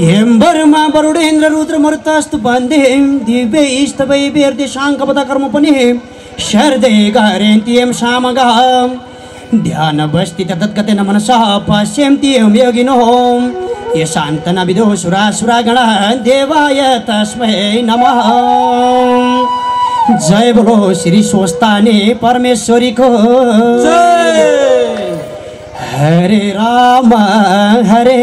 हेम्बरमा वरुडेन्द्र रुद्र मरुतास्तु बन्दे दिव्य स्तवै वेर्देशाङ्कपद कर्म पनि शर्दे गारेन्त्यं सामगा ध्यान बस्ति तद्गतेन मनसा पश्यन्त्यं योगिनो ये शान्तन विदो सुरासुरागण देवाय तस्मै नमः जय बोलो श्री स्वस्तानी परमेश्वरीको। हरे राम हरे।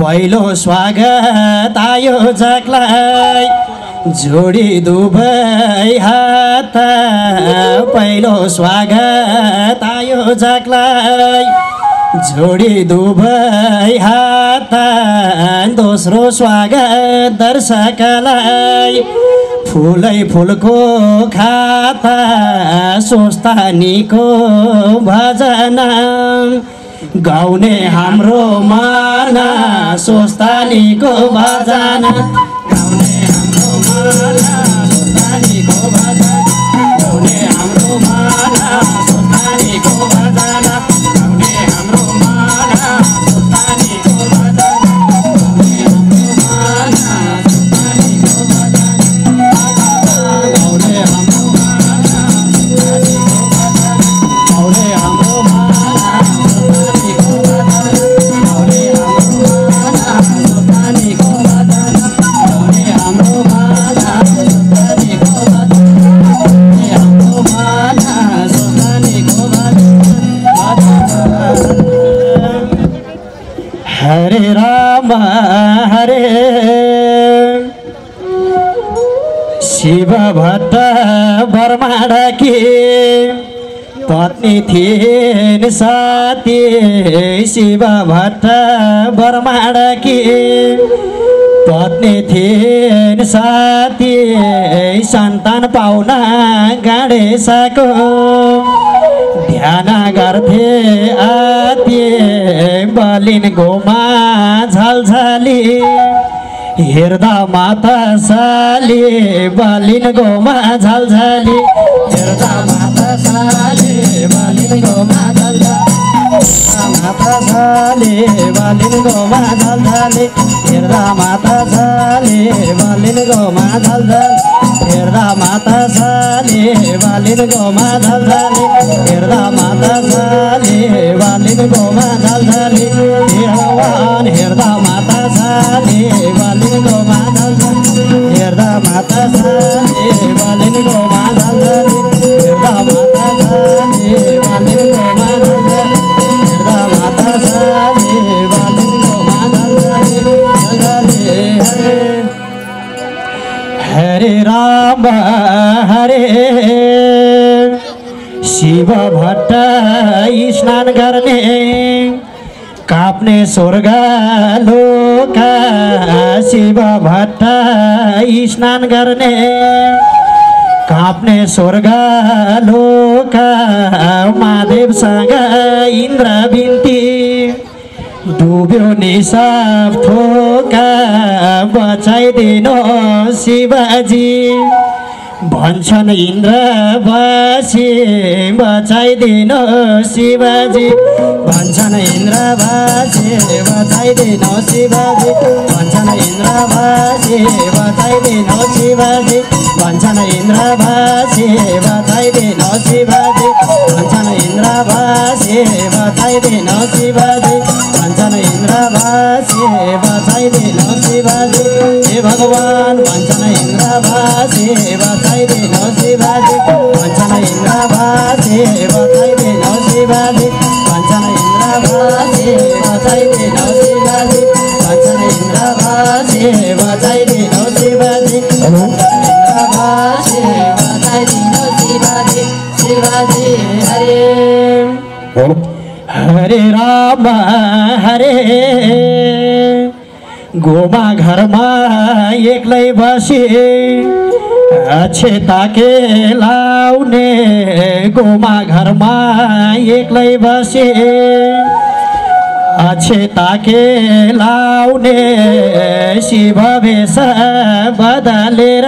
पहिलो स्वागत आयो जगलाई जोडी दुबै हात। पहिलो स्वागत आयो जगलाई जोडी दुबै हात। दोस्रो स्वागत दर्शकलाई। फुलै फुलको खाता स्वस्थानीको भजन। गाउने हाम्रो माना स्वस्थानीको भजन। गाउने हाम्रो माना स्वस्थानीको भजन। गाउने हाम्रो माना शिव भट्ट बर्माडकी पत्नी थिइन् साथी शिव भट्ट बर्माडकी पत्नी थिइन् साथी सन्तान पाउन गाडेसाको ध्यान गर्थे आते बलिन गोमा झलझली हेर्दा माता साली बलिन गोमा झलझली हेर्दा माता साली बलिन गोमा झलझली माता साले बलिन गोमा झलझली हेर्दा माता साले बलिन गोमा झलझली हेर्दा माता साले बलिन गोमा झलझली हेर्दा माता साले बलिन गोमा झलझली हेर्दा माता साले माता सानी हरे राम हरे। शिव भट्ट स्नान करने। कापने स्वर्ग लोका शिव भट्ट। स्नान गर्ने काप्ने स्वर्ग लोक महादेवसँग इन्द्र बिन्ती डुब्यो निसाब थोका बचाइदिनु शिवजी। भन्छन् इन्द्र बसी बचाइदिनु शिवजी। भन्छन् इन्द्र बसी बचाइदिनु शिवजी। भन्छन् इन्द्र बसी बचाइदिनु शिवजी। भन्छन् इन्द्र बसी बचाइदिनु शिवजी। भन्छन् इन्द्र बसी बचाइदिनु शिवजी। भाषे बचाइदिए शिवाजी। हे भगवान भन्छन् इन्द्र भाषे बचाइदिए शिवाजी। भन्छन् इन्द्र भाषे बचाइदिए शिवाजी। भन्छन् इन्द्र भाषे बचाइदिए शिवाजी। भन्छन् इन्द्र भाषे बचाइदिए शिवाजी। इन्द्र भाषे बचाइदिए शिवाजी। शिवाजी हरे। हरे राम हरे। गोमा घरमा एक्लै बसे अच्छे ताके लाउने। गोमा घरमा एक्लै बसे अच्छे ताके लाउने। शिव भेष बदलेर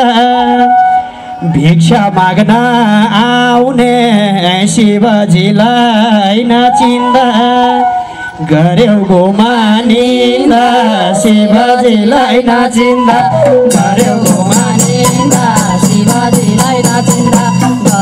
भिक्षा माग्न आउने शिवजीलाई नचिन्दा। गर्यो गोमा निन्दा शिवजीलाई नचिन्दा। गर्यो गोमा निन्दा शिवजीलाई नाचिन्दा।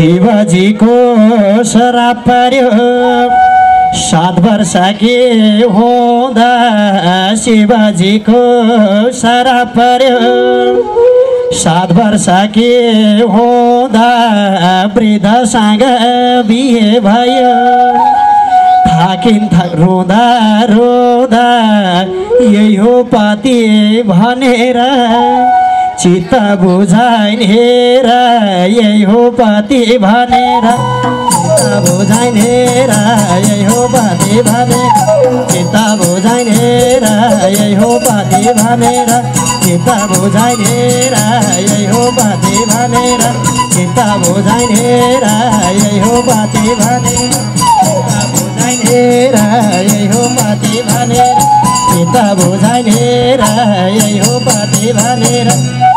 शिवजीको श्राप पर्यो। सात वर्ष के हुँदा शिवजीको श्राप पर्यो। सात वर्ष के हुँदा वृद्धसँग बिहे भयो। थाकिन थाक रुँदा रुँदा यही हो पति भनेर चित्त बुझाइन हेर यही हो पति भनेर। बुझाइन हेर यही हो पति भने चित्त बुझाइन हेर यही हो पति भनेर। चित्त बुझाइन हेर यही हो पति भनेर। चित्त बुझाइन हेर यही हो पति भनेर। यही हो पति भनेर। चित्त बुझाइन हेर यही हो पति भनेर।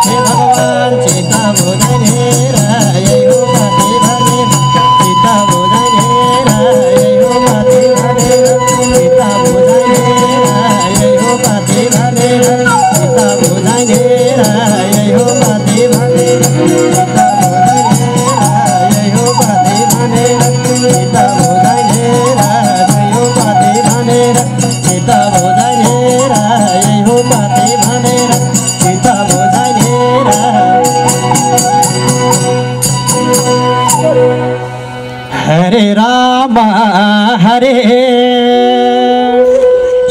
चित्त बुझाइन हरे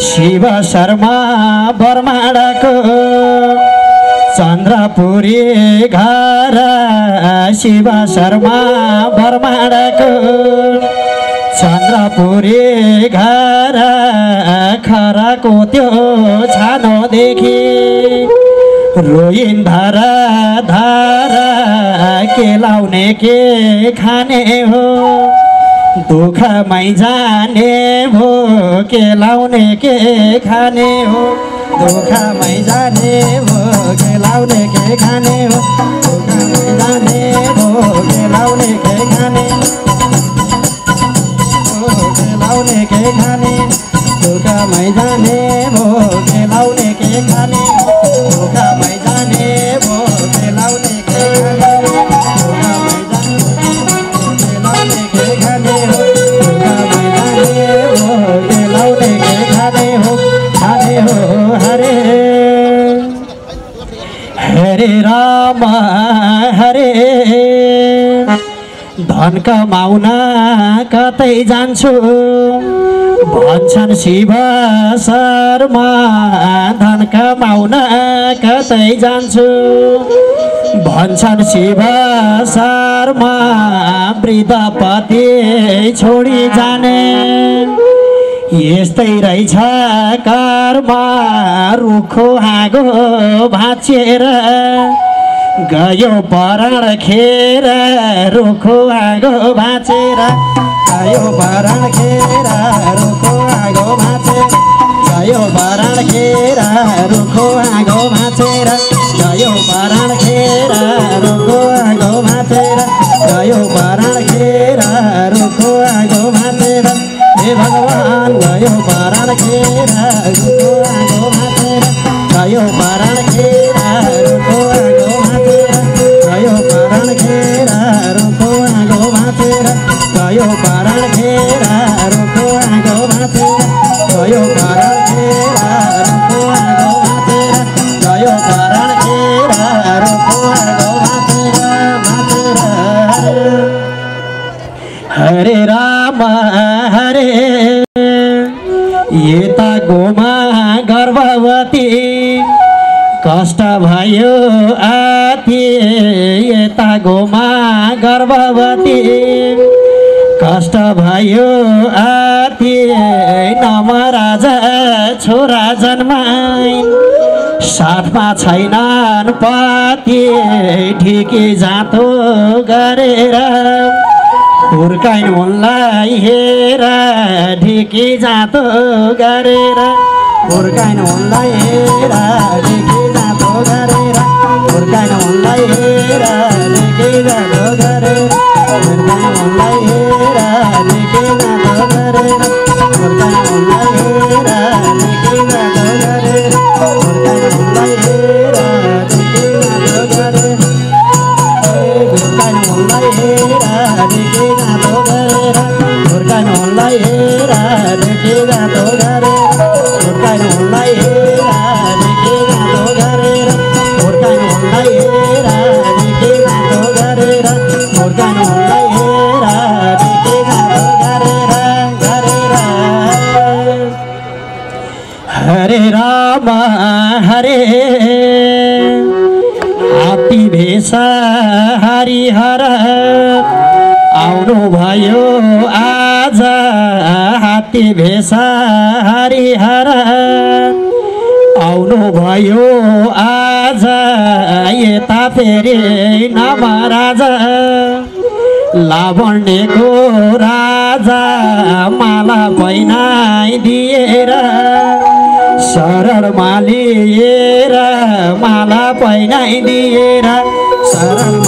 शिव शर्मा बर्माडाको चन्द्रपुरी घर शिव शर्मा बर्माडाको चन्द्रपुरी घर खराको त्यो छानोदेखि रोइन धारा धारा के लाउने के खाने हो दुःखमै जाने भो के लाउने के खाने हो? दुःखमै जाने भो के लाउने के खाने हो? दुःखमै जाने भो के लाउने के खाने? के लाउने के खाने जाने कमाउन कतै जान्छु। भन्छन् शिव शर्मा धन कमाउन कतै जान्छु। भन्छन् शिव शर्मा वृद्धपति छोडी जाने। यस्तै रहेछ कर्मा रुखो हाँगो भाँचिएर। गयो पराण खेर रुखो आगो भाँचेर. गयो पराण खेर रुखो आगो भाँचेर. गयो पराण खेर रुखो आगो भाँचेर. गयो पराण खेर रुखो आगो भाँचेर. गयो पराण खेर रुखो आगो भाँचेर. हे भगवान् गयो पराण खेर भयो आती नमराजा छोरा जन्माइन्। साथमा छैनन् पति ठिकी जाँतो गरेर। हुर्काइन् उनलाई हेर ढिकी जाँतो गरेर। हुर्काइन् उनलाई हेर ढिकी जाँतो गरेर। हुर्काएन उनलाई हेर निकै गाह्रो गरेर हुर्काएन उनलाई हेर निकै गाह्रो हरे हात्ती भेष हरिहर। आउनु भयो आज हात्ती भेष हरिहर। आउनु भयो आज यता फेरि नमराजा लावण्यको राजा माला पहिनाइदिएर शरण मालिएर माला पहिनाइदिएर शरण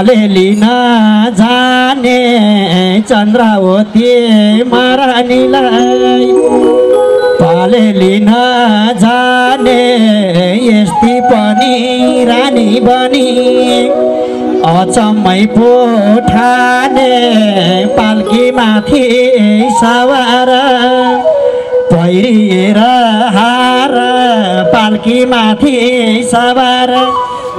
पाले लिन जाने चन्द्रावती महारानीलाई पाले लिन जाने यस्ती पनि रानी बनी. अचम्मै पो ठाने पाल्कीमाथि सवार. पहिरिएर हार हार पाल्कीमाथि सवार.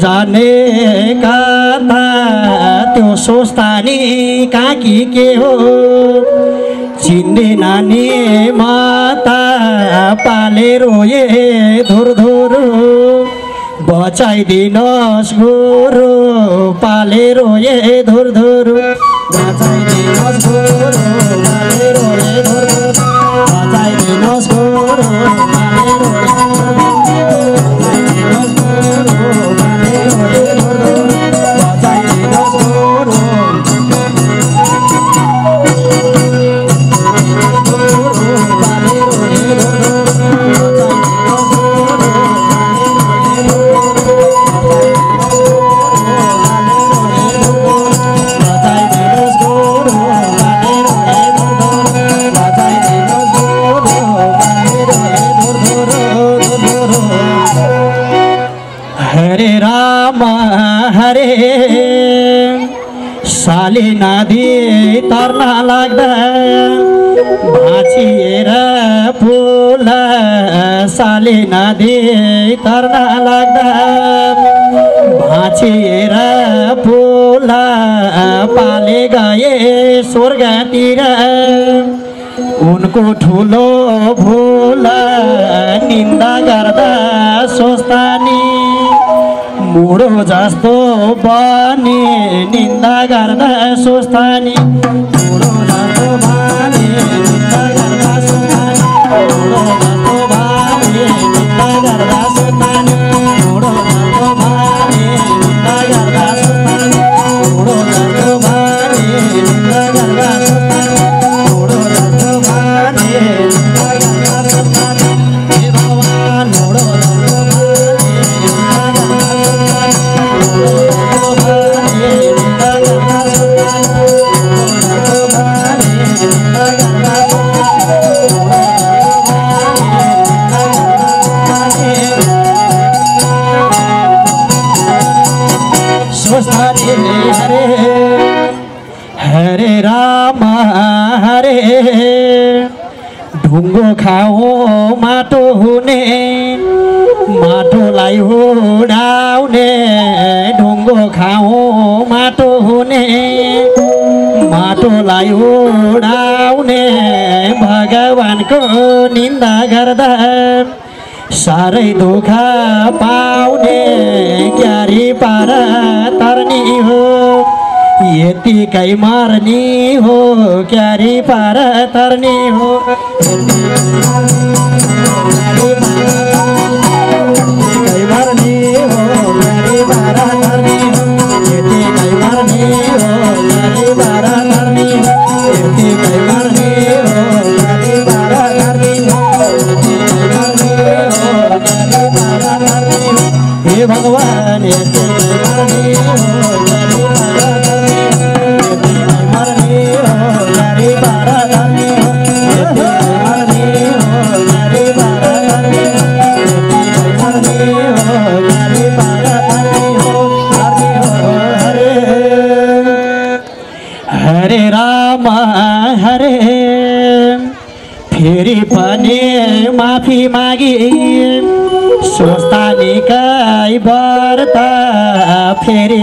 जाने कता त्यो सोच्दा नि काकी के हो। चिन्ने नानी माता पाले रोए धुर धुर। बचाइदिनुहोस् गुरु पाले रोए धुर धुर। बचाइदिनुहोस् गुरु पाले रोए धुर धुर। बचाइदिनुहोस् गुरु नदी तर्न लाग्दा भाँचिएर फुला पाले गए स्वर्गतिर उनको ठुलो फुल निन्दा गर्दा सोस्तानी मुडो जस्तो पनि निन्दा गर्दा सोस्तानी Música साह्रै दुःख पाउने क्यारी पार तर्नी हो। यतिकै मर्नी हो क्यारी पार तर्नी हो। मर्नी हो क्यारी पार तर्नी हो। यतिकै मर्नी हो। ah one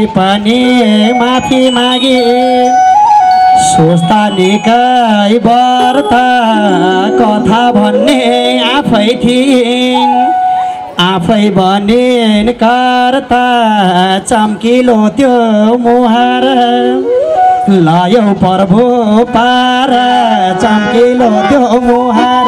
पनि माथि मागे। सोच्दा निकै व्रत कथा भन्ने आफै थिइन्। आफै भने कर्ता चम्किलो त्यो मुहार। लायो प्रभु पार चम्किलो त्यो मुहार।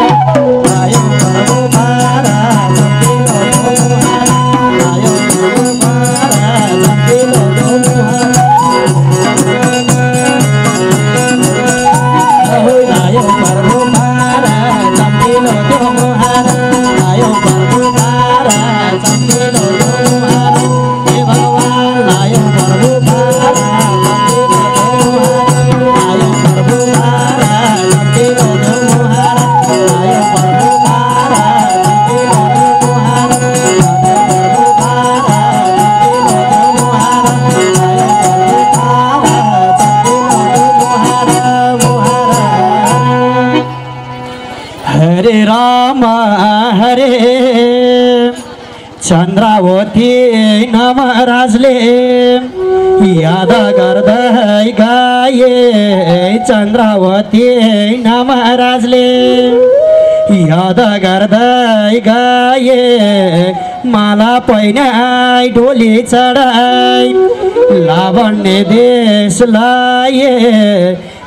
हरे चन्द्रावती नवराजले याद गर्दै गाए चन्द्रावती नवराजले याद गर्दै गाए माला पहिनाइ डोली चढाई लावण्य देश लाए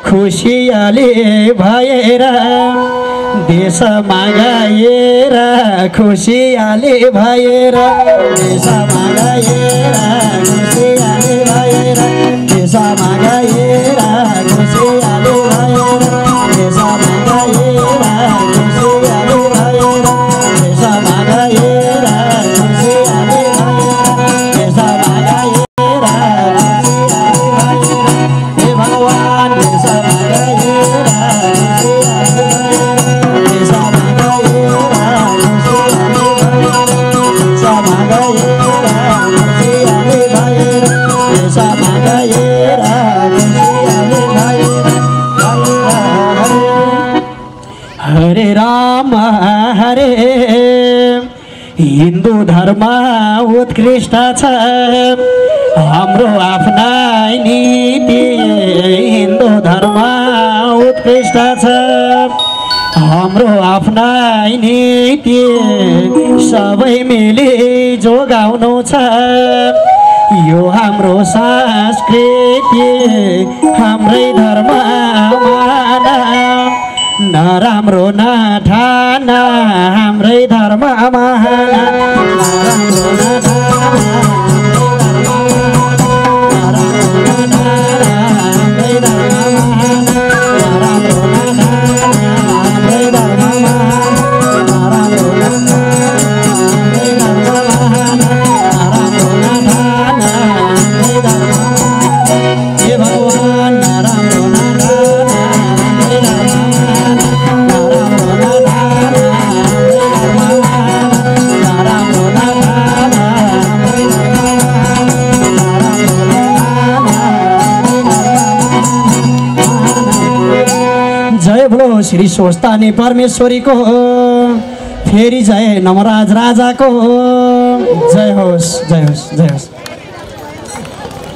खुसियाली भएर देश मागाएर खुसियाली भएर देश मागाएर खुसियाली भएर देश मागा हरे हिन्दू धर्म उत्कृष्ट छ हाम्रो आफ्नै नीति हिन्दू धर्म उत्कृष्ट छ हाम्रो आफ्नै नीति सबै मिली जोगाउनु छ यो हाम्रो संस्कृति हाम्रै धर्म नराम्रो नठान हाम्रै धर्म मान नराम्रो श्री स्वस्तानी परमेश्वरीको फेरि जय नमराज राजाको जय होस् जय होस् जय होस्।